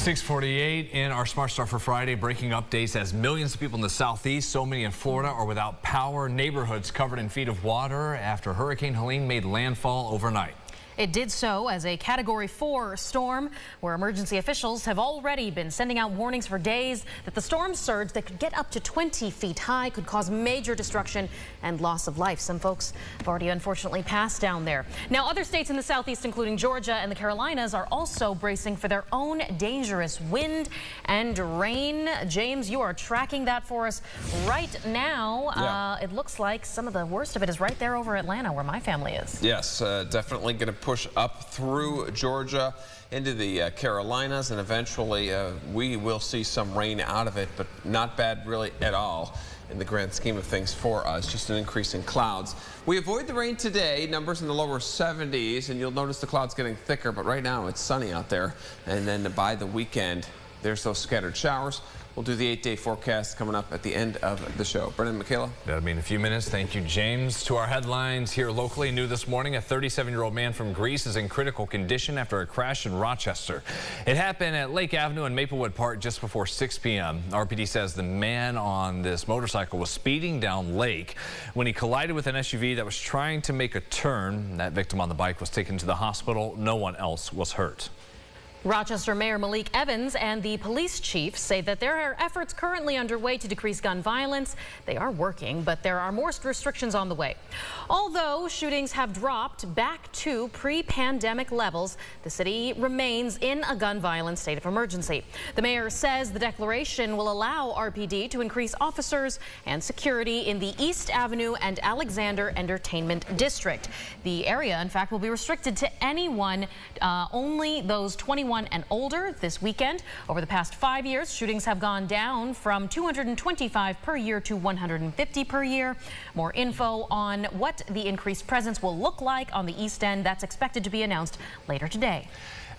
648 in our Smart Start for Friday. Breaking updates as millions of people in the southeast, so many in Florida, are without power. Neighborhoods covered in feet of water after Hurricane Helene made landfall overnight. It did so as a Category 4 storm, where emergency officials have already been sending out warnings for days that the storm surge that could get up to 20 feet high could cause major destruction and loss of life. Some folks have already unfortunately passed down there. Now, other states in the southeast, including Georgia and the Carolinas, are also bracing for their own dangerous wind and rain. James, you are tracking that for us right now. Yeah. Uh, it looks like some of the worst of it is right there over Atlanta, where my family is. Yes, uh, definitely going to push up through Georgia into the uh, Carolinas, and eventually uh, we will see some rain out of it, but not bad really at all in the grand scheme of things for us, just an increase in clouds. We avoid the rain today, numbers in the lower 70s, and you'll notice the clouds getting thicker, but right now it's sunny out there. And then by the weekend, there's those scattered showers. We'll do the eight-day forecast coming up at the end of the show. Brennan, Michaela? That'll be in a few minutes. Thank you, James. To our headlines here locally, new this morning, a 37-year-old man from Greece is in critical condition after a crash in Rochester. It happened at Lake Avenue and Maplewood Park just before 6 p.m. RPD says the man on this motorcycle was speeding down Lake when he collided with an SUV that was trying to make a turn. That victim on the bike was taken to the hospital. No one else was hurt. Rochester Mayor Malik Evans and the police chief say that there are efforts currently underway to decrease gun violence. They are working, but there are more restrictions on the way. Although shootings have dropped back to pre-pandemic levels, the city remains in a gun violence state of emergency. The mayor says the declaration will allow RPD to increase officers and security in the East Avenue and Alexander Entertainment District. The area, in fact, will be restricted to anyone, uh, only those 21 21 and older this weekend. Over the past five years, shootings have gone down from 225 per year to 150 per year. More info on what the increased presence will look like on the East End, that's expected to be announced later today.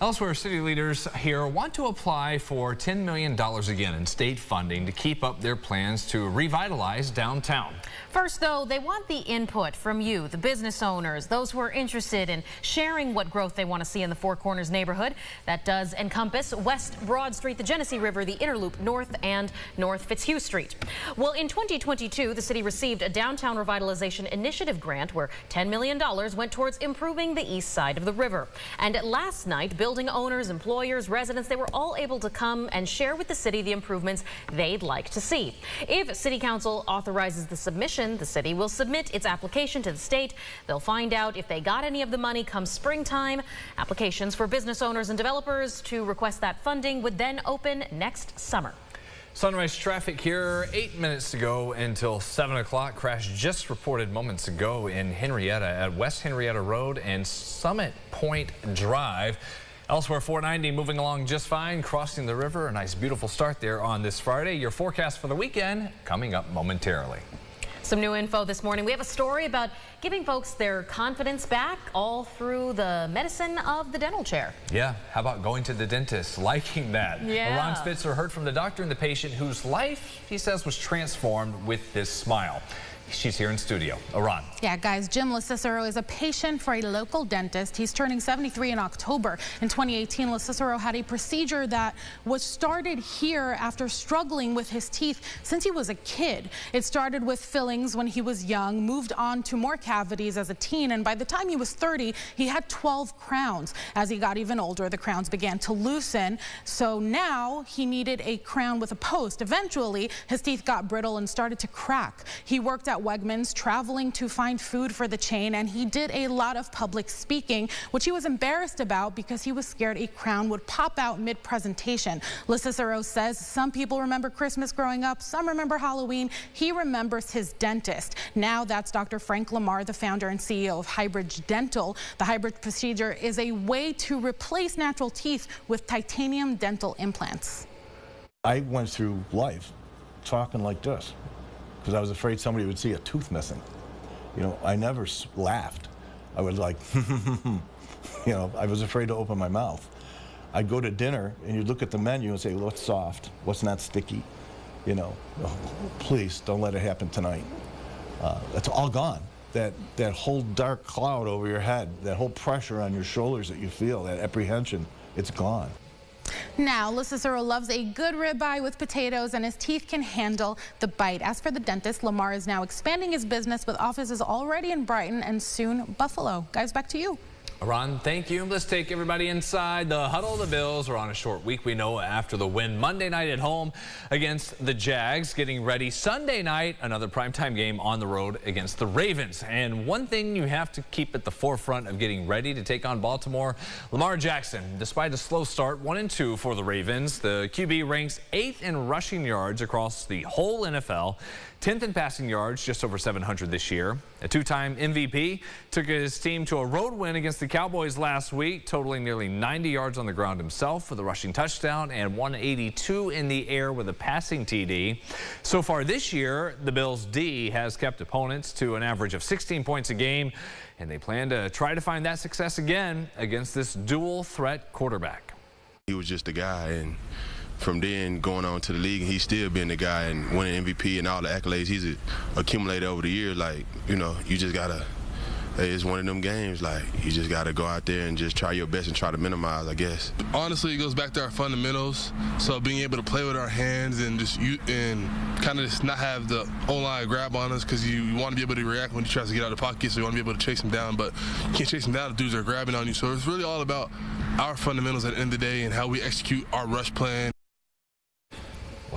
Elsewhere, city leaders here want to apply for $10 million again in state funding to keep up their plans to revitalize downtown. First, though, they want the input from you, the business owners, those who are interested in sharing what growth they want to see in the Four Corners neighborhood. That does encompass West Broad Street, the Genesee River, the Inner Loop North, and North Fitzhugh Street. Well, in 2022, the city received a downtown revitalization initiative grant where $10 million went towards improving the east side of the river. And last night, Bill building owners, employers, residents, they were all able to come and share with the city the improvements they'd like to see. If City Council authorizes the submission, the city will submit its application to the state. They'll find out if they got any of the money come springtime. Applications for business owners and developers to request that funding would then open next summer. Sunrise traffic here, eight minutes to go until 7 o'clock. Crash just reported moments ago in Henrietta at West Henrietta Road and Summit Point Drive. Elsewhere, 490 moving along just fine, crossing the river. A nice, beautiful start there on this Friday. Your forecast for the weekend coming up momentarily. Some new info this morning. We have a story about giving folks their confidence back all through the medicine of the dental chair. Yeah, how about going to the dentist, liking that? Yeah. Ron Spitzer heard from the doctor and the patient whose life, he says, was transformed with this smile. She's here in studio. Iran. Yeah, guys, Jim LaCicero is a patient for a local dentist. He's turning 73 in October. In 2018, LaCicero had a procedure that was started here after struggling with his teeth since he was a kid. It started with fillings when he was young, moved on to more cavities as a teen, and by the time he was 30, he had 12 crowns. As he got even older, the crowns began to loosen, so now he needed a crown with a post. Eventually, his teeth got brittle and started to crack. He worked at Wegmans traveling to find food for the chain, and he did a lot of public speaking, which he was embarrassed about because he was scared a crown would pop out mid-presentation. LaCicero says some people remember Christmas growing up, some remember Halloween. He remembers his dentist. Now that's Dr. Frank Lamar, the founder and CEO of Hybridge Dental. The Hybridge procedure is a way to replace natural teeth with titanium dental implants. I went through life talking like this because I was afraid somebody would see a tooth missing. You know, I never laughed. I was like, you know, I was afraid to open my mouth. I'd go to dinner and you'd look at the menu and say, what's soft? What's not sticky? You know, oh, please don't let it happen tonight. Uh, that's all gone. That, that whole dark cloud over your head, that whole pressure on your shoulders that you feel, that apprehension, it's gone. Now, LoCicero loves a good ribeye with potatoes and his teeth can handle the bite. As for the dentist, Lamar is now expanding his business with offices already in Brighton and soon Buffalo. Guys, back to you. Ron, thank you. Let's take everybody inside the huddle. The Bills are on a short week, we know, after the win Monday night at home against the Jags. Getting ready Sunday night, another primetime game on the road against the Ravens. And one thing you have to keep at the forefront of getting ready to take on Baltimore, Lamar Jackson. Despite a slow start, 1 and 2 for the Ravens, the QB ranks 8th in rushing yards across the whole NFL. 10th in passing yards, just over 700 this year. A two-time MVP took his team to a road win against the Cowboys last week, totaling nearly 90 yards on the ground himself with a rushing touchdown and 182 in the air with a passing TD. So far this year, the Bills D has kept opponents to an average of 16 points a game, and they plan to try to find that success again against this dual threat quarterback. He was just a guy, and from then going on to the league, he's still been the guy and winning MVP and all the accolades he's accumulated over the years. Like, you know, you just gotta. It's one of them games. Like you just got to go out there and just try your best and try to minimize, I guess. Honestly, it goes back to our fundamentals. So being able to play with our hands and just you and kind of just not have the O-line grab on us because you, you want to be able to react when he tries to get out of the pocket. So you want to be able to chase him down, but you can't chase him down if dudes are grabbing on you. So it's really all about our fundamentals at the end of the day and how we execute our rush plan.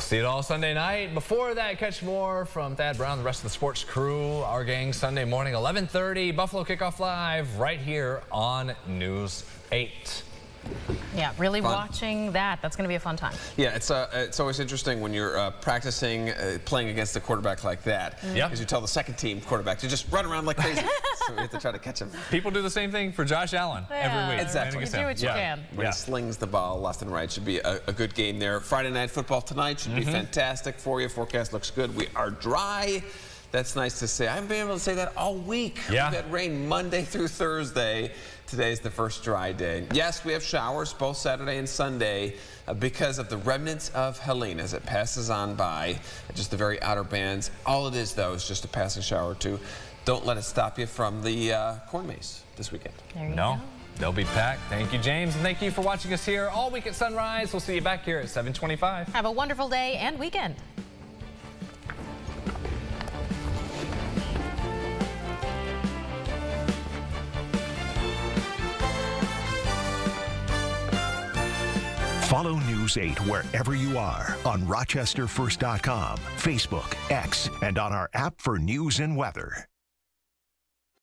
See it all Sunday night. Before that, catch more from Thad Brown, the rest of the sports crew, our gang, Sunday morning, 11.30, Buffalo Kickoff Live, right here on News 8. Yeah, really fun. watching that. That's going to be a fun time. Yeah, it's uh, it's always interesting when you're uh, practicing uh, playing against a quarterback like that. Mm. Yeah. Because you tell the second team quarterback to just run around like crazy. so we have to try to catch him. People do the same thing for Josh Allen Yeah, every week. Exactly. You do what you Yeah. can. When Yeah. he slings the ball left and right. Should be a, a good game there. Friday night football tonight should be fantastic for you. Forecast looks good. We are dry. That's nice to say. I haven't been able to say that all week. Yeah. We've had rain Monday through Thursday. Today's the first dry day. Yes, we have showers both Saturday and Sunday uh, because of the remnants of Helene as it passes on by, just the very outer bands. All it is, though, is just a passing shower or two. Don't let it stop you from the uh, corn maze this weekend. There you No, go. they'll be packed. Thank you, James, and thank you for watching us here all week at Sunrise. We'll see you back here at 725. Have a wonderful day and weekend. Follow News 8 wherever you are on RochesterFirst.com, Facebook, X, and on our app for news and weather.